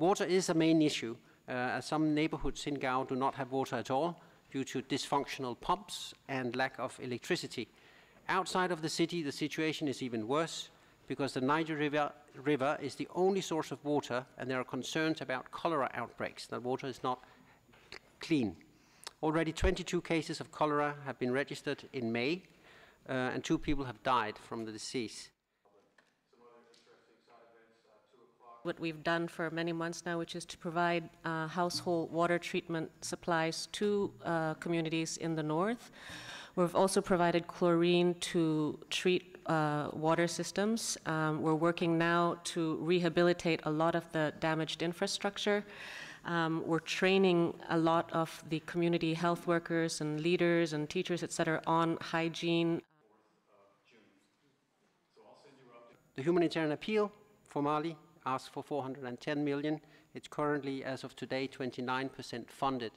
Water is a main issue, uh, some neighborhoods in Gao do not have water at all due to dysfunctional pumps and lack of electricity. Outside of the city, the situation is even worse because the Niger River, River is the only source of water, and there are concerns about cholera outbreaks, that water is not clean. Already 22 cases of cholera have been registered in May, uh, and two people have died from the disease. What we've done for many months now, which is to provide uh, household water treatment supplies to uh, communities in the north. We've also provided chlorine to treat uh, water systems. Um, we're working now to rehabilitate a lot of the damaged infrastructure. Um, we're training a lot of the community health workers and leaders and teachers, et cetera, on hygiene. The humanitarian appeal for Mali asks for 410 million. It's currently, as of today, 29% funded.